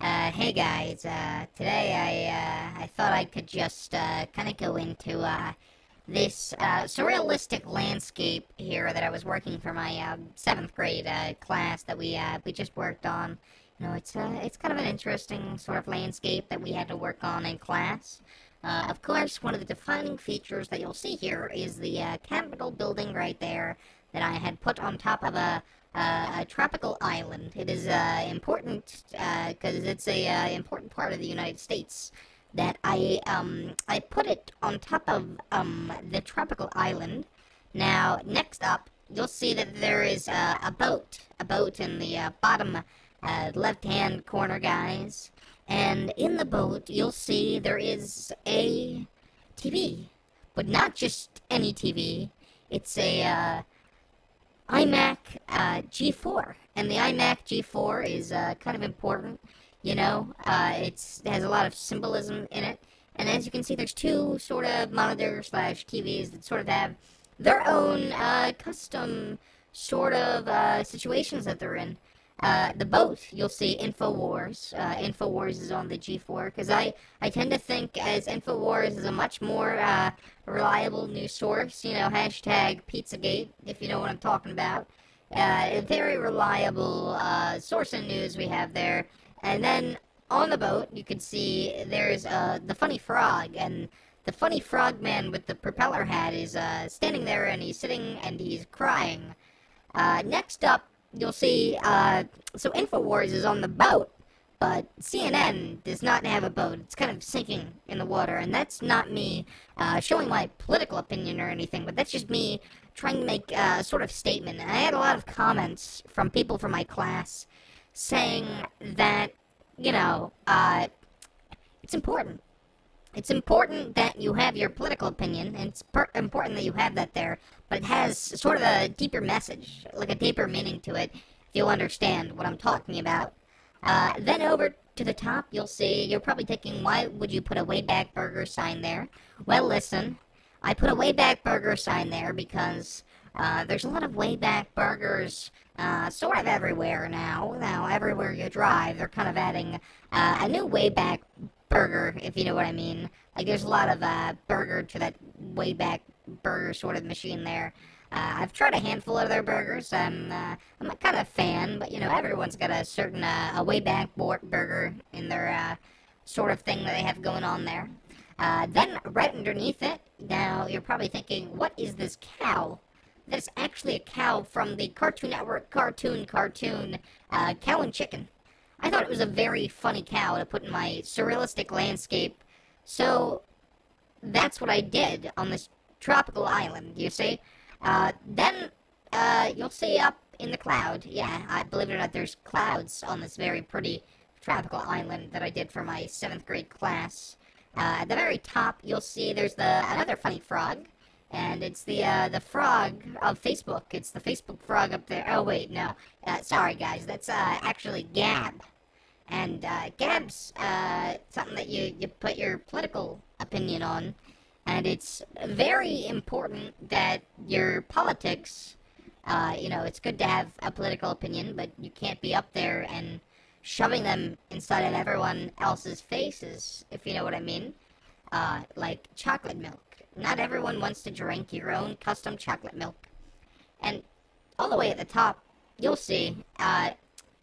Uh, hey guys, uh, today I, uh, I thought I could just, uh, kind of go into, uh, this, uh, surrealistic landscape here that I was working for my, seventh grade, class that we, we just worked on. You know, it's, it's kind of an interesting sort of landscape that we had to work on in class. Of course, one of the defining features that you'll see here is the, Capitol building right there that I had put on top of a, uh, a tropical island. It is uh, important because uh, it's a uh, important part of the United States. That I um, I put it on top of um, the tropical island. Now, next up, you'll see that there is uh, a boat, a boat in the uh, bottom left-hand corner, guys. And in the boat, you'll see there is a TV, but not just any TV. It's a iMac uh, G4, and the iMac G4 is uh, kind of important. You know, uh, it has a lot of symbolism in it, and as you can see, there's two sort of monitor slash TVs that sort of have their own uh, custom sort of uh, situations that they're in. Uh, the both you'll see Infowars. Uh, Infowars is on the G4 because I I tend to think as Infowars is a much more uh, reliable news source. You know, hashtag PizzaGate if you know what I'm talking about. Uh, a very reliable uh, source of news we have there. And then on the boat you can see there's the funny frog and. The funny frog man with the propeller hat is standing there and he's sitting and he's crying. next up, you'll see, uh, so InfoWars is on the boat, but CNN does not have a boat. It's kind of sinking in the water, and that's not me uh, showing my political opinion or anything, but that's just me trying to make a sort of statement. And I had a lot of comments from people from my class saying that, you know, uh, it's important it's important that you have your political opinion, and it's important that you have that there, but it has sort of a deeper message, like a deeper meaning to it, if you'll understand what I'm talking about. Uh, then over to the top, you'll see, you're probably thinking, why would you put a Wayback Burger sign there? Well, listen, I put a Wayback Burger sign there because uh, there's a lot of Wayback Burgers uh, sort of everywhere now. Now, everywhere you drive, they're kind of adding uh, a new Wayback burger, if you know what I mean. Like, there's a lot of uh, burger to that Wayback Burger sort of machine there. Uh, I've tried a handful of their burgers. I'm, uh, I'm a kind of fan, but you know, everyone's got a certain uh, a Wayback burger in their uh, sort of thing that they have going on there. Uh, then right underneath it, now you're probably thinking, what is this cow? That's actually a cow from the Cartoon Network cartoon cartoon uh, Cow and Chicken. I thought it was a very funny cow to put in my surrealistic landscape. So that's what I did on this tropical island, you see. Uh, then uh, you'll see up in the cloud, yeah, I believe it or not, there's clouds on this very pretty tropical island that I did for my 7th grade class. Uh, at the very top, you'll see there's the another funny frog, and it's the uh, the frog of Facebook. It's the Facebook frog up there. Oh wait, no, uh, sorry guys, that's uh, actually Gab, and uh, Gab's uh, something that you you put your political opinion on, and it's very important that your politics. Uh, you know, it's good to have a political opinion, but you can't be up there and shoving them inside of everyone else's faces, if you know what I mean. Uh, like chocolate milk not everyone wants to drink your own custom chocolate milk. And all the way at the top, you'll see, uh,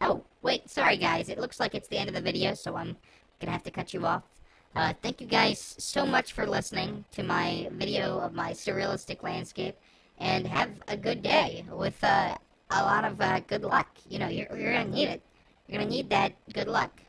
oh, wait, sorry guys, it looks like it's the end of the video, so I'm gonna have to cut you off. Uh, thank you guys so much for listening to my video of my surrealistic landscape, and have a good day with, uh, a lot of, uh, good luck. You know, you're, you're gonna need it. You're gonna need that good luck.